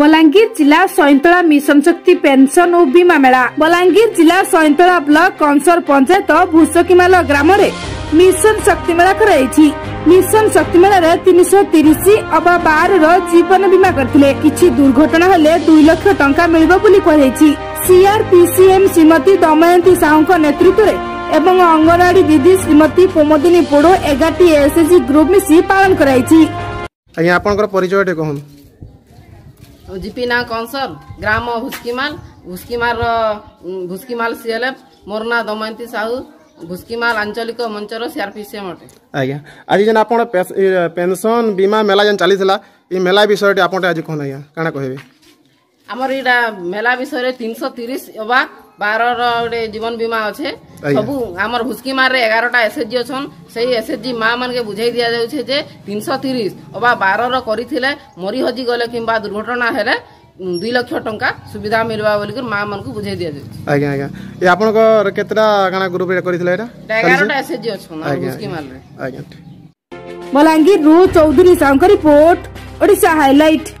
ବଲାଙ୍ଗୀର ଜିଲ୍ଲା Saintala mission Shakti pension ଓ ବୀମା ମେଳା ବଲାଙ୍ଗୀର ଜିଲ୍ଲା ସଇଁତଳା ବ୍ଲକ କଂସର ପଞ୍ଚାୟତ ଭୂଷକିମାଲ ଗ୍ରାମରେ ମିଶନ ଶକ୍ତି ମେଳା କରାଯାଇଛି ମିଶନ ଶକ୍ତି ମେଳାରେ ତିନିଶହ ତିରିଶ ଅବା ବାରର ଜୀବନ ବୀମା କରିଥିଲେ କିଛି ଦୁର୍ଘଟଣା ହେଲେ ଦୁଇ ଲକ୍ଷ ଟଙ୍କା ମିଳିବ ବୋଲି କୁହାଯାଇଛି ସିଆରପିସିଏମ୍ ଶ୍ରୀମତୀ ଦମୟନ୍ତୀ ସାହୁଙ୍କ ନେତୃତ୍ୱରେ ଏବଂ ଅଙ୍ଗନୱାଡି ଦିଦି ଶ୍ରୀମତୀ ପୋମଦିନୀ ପୋଡୋ ଏଗାରଟି ଏସ୍ଏସ୍ଜି ଗ୍ରୁପ ମିଶି ପାଳନ କରାଯାଇଛି ଆଜ୍ଞା ଆପଣଙ୍କର ପରିଚୟଟି କୁହନ୍ତୁ ଜିପି ନାଁ କଂସର ଗ୍ରାମ ଭୁସ୍କିମାଲ ଭୁସ୍କିମାଲର ଭୁସ୍କିମାଲ ସିଏଲ୍ଏଫ୍ ମୋର ନାଁ ଦମୟନ୍ତୀ ସାହୁ ଭୁସ୍କିମାଲ ଆଞ୍ଚଳିକ ମଞ୍ଚର ସିଆର୍ପିସିଏମ୍ ଅଟେ ଆଜ୍ଞା ଆଜି ଯେନ୍ ଆପଣ ପେନ୍ସନ୍ ବୀମା ମେଲା ଯେନ୍ ଚାଲିଥିଲା এই মেলা বিষয়টি আপনার আজ কোন আজ্ঞা কেন কহবে আমার এটা মেলা বিষয়ে তিনশো তিরিশ বা বারর গোটে জীবন বীমা আছে সব আমার ভুসকি মারে এগারোটা এসএচজি অছন সেই এসএচজি মা মানকে বুঝাই দিয়া যাচ্ছে যে তিনশো তিরিশ অবা বারর করে মরি হজি গলে কিংবা দুর্ঘটনা হলে দুই লক্ষ টঙ্কা সুবিধা মিলবা বলি মা মানুষ বুঝাই দিয়া যাচ্ছে আজ্ঞা আজ্ঞা এ আপনার কতটা কান গ্রুপ করে এগারোটা এসএচজি অছন ভুসকি